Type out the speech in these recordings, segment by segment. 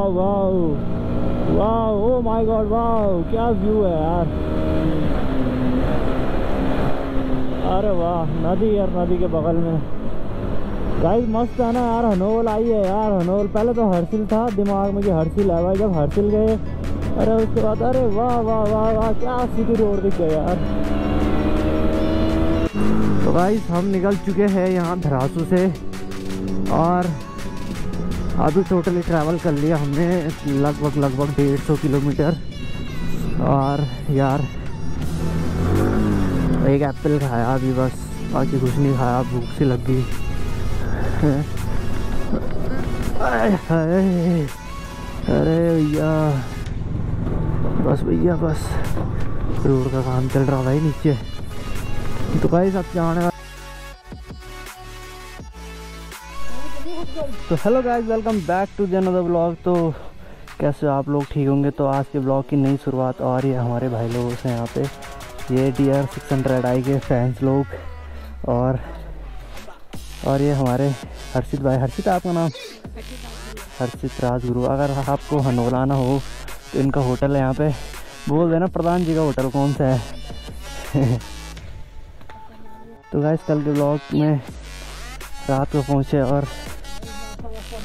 वाह वाह ओ my God वाह क्या व्यू है यार? अरे वाह, नदी यार, नदी के बगल में। गाइस मस्त है ना यार, हनोल आई है यार, हनोल। पहले तो हर्सिल था, दिमाग में कि हर्सिल है भाई। जब हर्सिल गए, अरे उसके बाद, अरे वाह वाह वाह वाह, क्या सीधी रोड दिख गया यार। तो गाइस हम निकल चुके हैं यहाँ धरासू से। और अभी टोटली ट्रैवल कर लिया हमने, लगभग लगभग डेढ़ सौ किलोमीटर। और यार, एक एप्पल खाया अभी बस, बाकी कुछ नहीं खाया, भूख सी लग गई। अरे भैया, बस भैया, बस। रोड का काम चल रहा भाई नीचे। तो भाई सब जाने तो hello guys welcome back to जनदर blog तो कैसे आप लोग ठीक होंगे? तो आज के ब्लॉग की नई शुरुआत और ये हमारे भाई लोगों से यहाँ पे। ये डी आर सिक्स हंड्रेड आई के फैंस लोग और और ये हमारे हर्षित भाई। हर्षित आपका नाम? हर्षित राजगुरु। अगर आपको हनोल आना हो तो इनका होटल है यहाँ पे। बोल देना प्रधान जी का होटल कौन सा है? तो गाइस कल के ब्लॉग में रात को पहुँचे और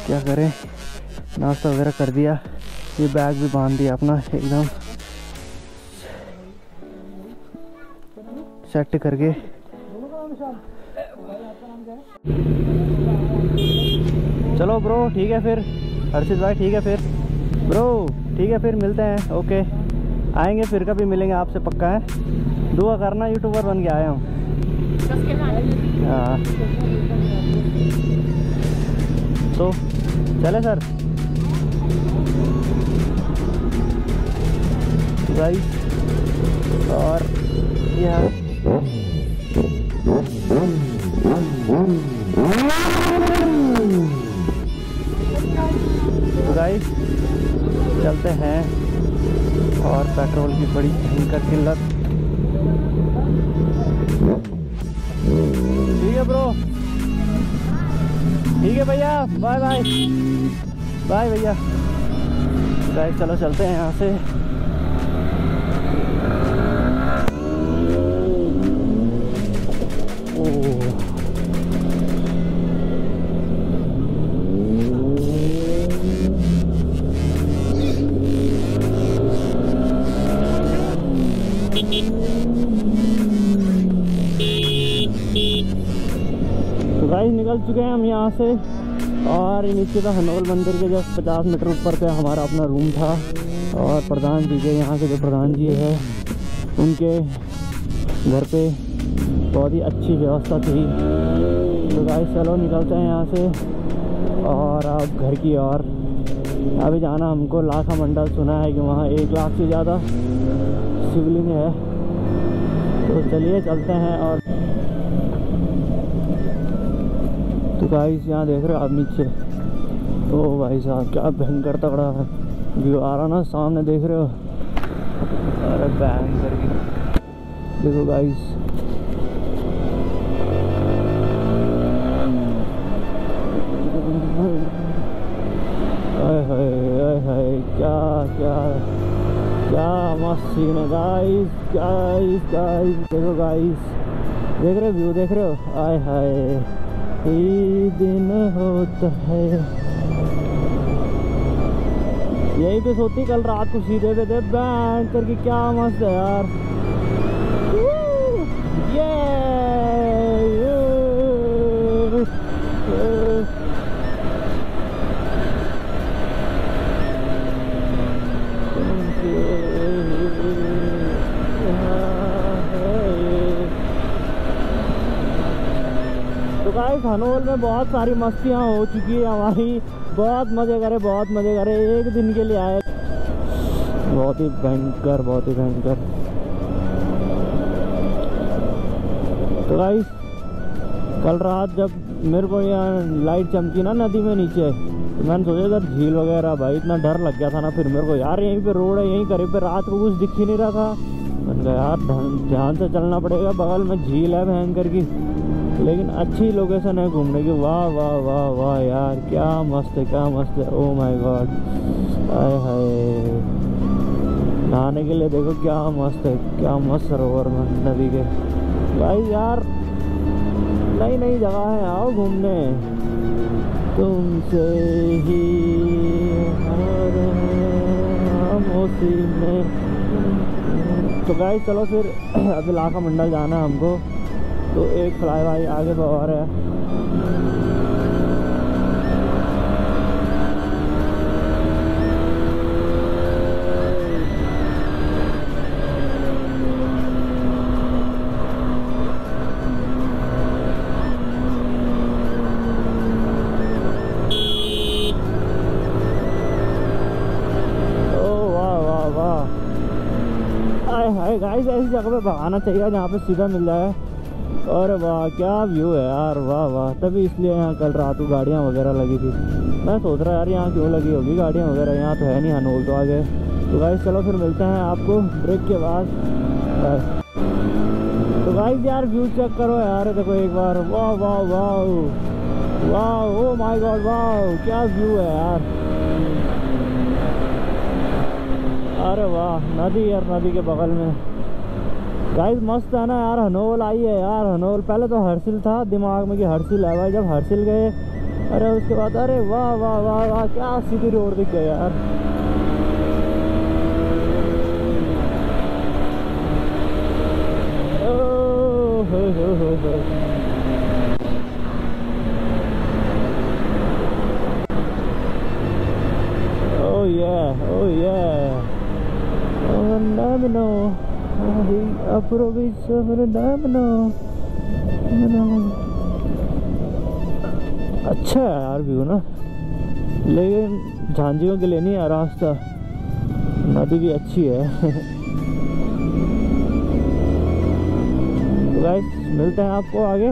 क्या करें? नाश्ता वगैरह कर दिया। ये बैग भी बाँध दिया अपना एकदम। सेट करके। चलो ब्रो ठीक है फिर। हर्षित भाई ठीक है फिर। ब्रो ठीक है फिर मिलते हैं। ओके आएँगे फिर कभी मिलेंगे आपसे पक्का है। दुआ करना यूट्यूबर बन के आया हूँ। हाँ। तो चले सर। गाइस और यह तो गाइस चलते हैं। और पेट्रोल की बड़ी भयंकर किल्लत। ठीक है ब्रो ठीक है भैया बाय बाय बाय भैया. गाइस चलो चलते हैं यहाँ से. चुके हैं हम यहाँ से। और नीचे तो हनोल मंदिर के जस्ट पचास मीटर ऊपर पे हमारा अपना रूम था। और प्रधान जी के यहाँ के जो प्रधान जी है, उनके घर पे बहुत ही अच्छी व्यवस्था थी। तो गाइस चलो निकलते हैं यहाँ से। और अब घर की ओर। अभी जाना हमको लाखा मंडल सुना है कि वहाँ एक लाख से ज़्यादा शिवलिंग है। तो चलिए चलते हैं और तो गाइस यहाँ देख रहे हो आप नीचे। ओ भाई साहब, क्या भयंकर तगड़ा है। व्यू आ रहा ना, सामने देख रहे हो? अरे भयंकर देखो गाइस क्या क्या क्या मस्त सीन है गाइस गाइस गाइस देखो गाइस देख रहे हो व्यू देख रहे हो? आय हाय। ही दिन होता है। यही पे सोती कल रात को सीधे पे थे करके क्या मस्त है यार। हनोल में बहुत सारी मस्तियाँ हो चुकी है हमारी। बहुत मज़े करे, बहुत मज़े करे। एक दिन के लिए आए। बहुत ही भयंकर, बहुत ही भयंकर। तो गाइस कल रात जब मेरे को यहाँ लाइट चमकी ना नदी में नीचे तो मैंने सोचा इधर झील वगैरह, भाई, इतना डर लग गया था ना, फिर मेरे को यार यहीं पे रोड है, यहीं करीब पे रात को कुछ दिख ही नहीं रहा था। मैंने कहा, यार ध्यान से चलना पड़ेगा, बगल में झील है भयंकर की। लेकिन अच्छी लोकेशन है घूमने की। वाह वाह वाह वाह यार, क्या मस्त है, क्या मस्त है। ओ माय गॉड हाय हाय। नहाने के लिए देखो क्या मस्त है, क्या मस्त सरोवर में नदी के। भाई यार, नई नई जगह है, आओ घूमने। तुमसे ही में। तो गाय चलो फिर अभी लाखा मंडल जाना है हमको। तो एक फ्लाई भाई आगे और है। गाइस, ऐसी जगह पे भगाना चाहिए जहाँ पे सीधा मिल जाए। और वाह, क्या व्यू है यार, वाह वाह। तभी इसलिए यहाँ कल रात को गाड़ियाँ वगैरह लगी थी। मैं सोच रहा यार, यहाँ क्यों लगी होगी गाड़ियाँ वगैरह? यहाँ तो है नहीं हनोल तो आगे। तो गाइस चलो फिर मिलते हैं आपको ब्रेक के बाद। तो गाइस यार व्यू चेक करो यार, देखो एक बार। वाह वाह वाह वाह ओ माय गॉड वाह क्या व्यू है यार। अरे वाह, नदी यार, नदी के बगल में। गाइस मस्त है ना यार हनोल आई है यार हनोल पहले तो हर्सिल था, दिमाग में कि हर्सिल है भाई, जब हर्सिल गए, अरे उसके बाद, अरे वाह वाह वाह वाह, क्या सीधी रोड दिख गया यार। हो हो हो. अच्छा है यार व्यू ना लेकिन झांझियों के लिए नहीं है रास्ता नदी भी अच्छी है तो गाइस मिलते हैं आपको आगे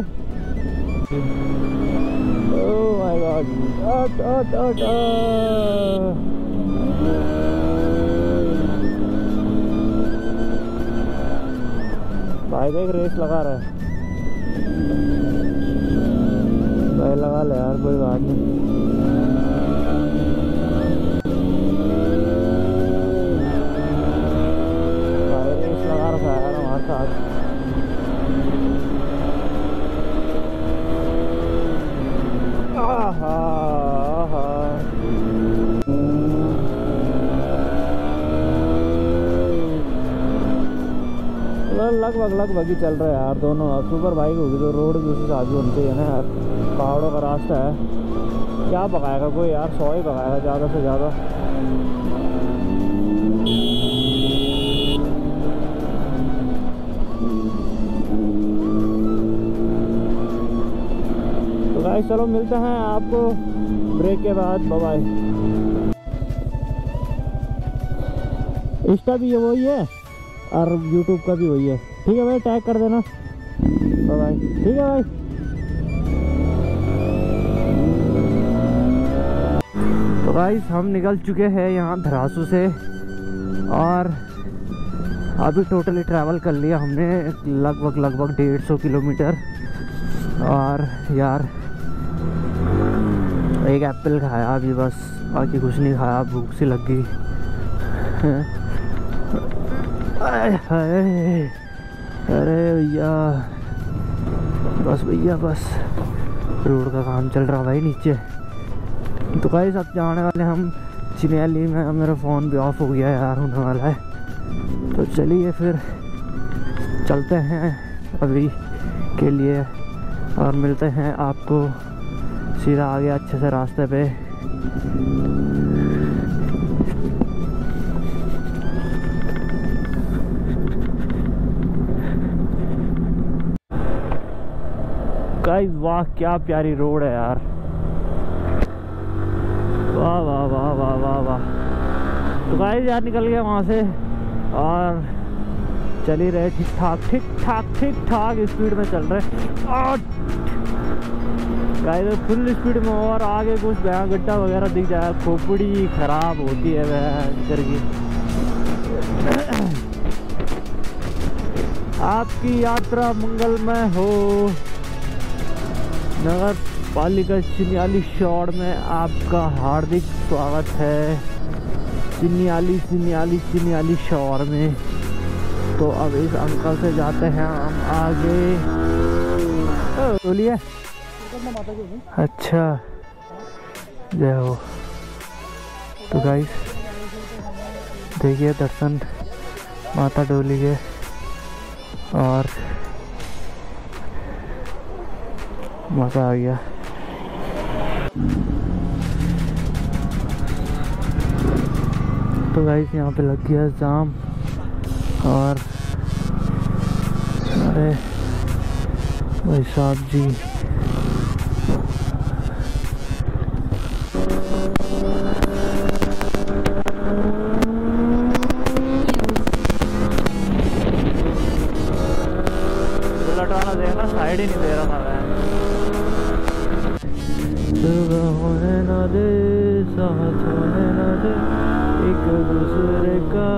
ओह माय गॉड भाई देख रेस लगा रहा है। भाई लगा ले यार कोई बात नहीं। लगभग लगभग ही चल रहा है यार दोनों। अब सुपर बाइक होगी तो रोड भी उसी हिसाब से होनी चाहिए ना यार। पहाड़ों का रास्ता है। क्या पकाएगा कोई यार? सौ ही पकाएगा ज़्यादा से ज़्यादा। तो गाइस चलो मिलते हैं आपको ब्रेक के बाद। बाय इंस्टा भी ये वही है? और यूट्यूब का भी वही है। ठीक है भाई टैग कर देना। बाय ठीक है भाई। तो गाइस हम निकल चुके हैं यहाँ धरासू से और अभी टोटली ट्रैवल कर लिया हमने लगभग लगभग डेढ़ सौ किलोमीटर। और यार, एक एप्पल खाया अभी बस, बाकी कुछ नहीं खाया, भूख सी लग गई। अरे भैया, बस भैया, बस। रोड का काम चल रहा भाई नीचे। तो कई सब जाने वाले हम चिनैली में। मेरा फ़ोन भी ऑफ़ हो गया यार, होने वाला है। तो चलिए फिर, चलते हैं अभी के लिए और मिलते हैं आपको सीधा आगे अच्छे से रास्ते पे। गाइस वाह, क्या प्यारी रोड है यार। वाह वाह वाह वाह वाह वाह। तो गाइस यार निकल गया वहाँ से। और चल ही रहे ठीक ठाक ठीक ठाक ठीक ठाक स्पीड में चल रहे और गाइस फुल स्पीड में और आगे कुछ बया गड्ढा वगैरह दिख जाए, खोपड़ी खराब होती है वह इधर की। आपकी यात्रा मंगलमय हो। नगर पालिका चिन्याली शॉर्ट में आपका हार्दिक स्वागत है। चिन्याली चिन्याली चिन्याली शॉर में। तो अब इस अंकल से जाते हैं हम आगे। बोलिए। अच्छा। जय हो तो गाइस देखिए दर्शन माता डोली के और मज़ा आ गया। तो गाइस यहाँ पे लग गया जाम। और अरे भाई साहब जी। लटाना देगा साइड ही नहीं दे रहा था होने ना दे साथ होने ना दे एक दूसरे का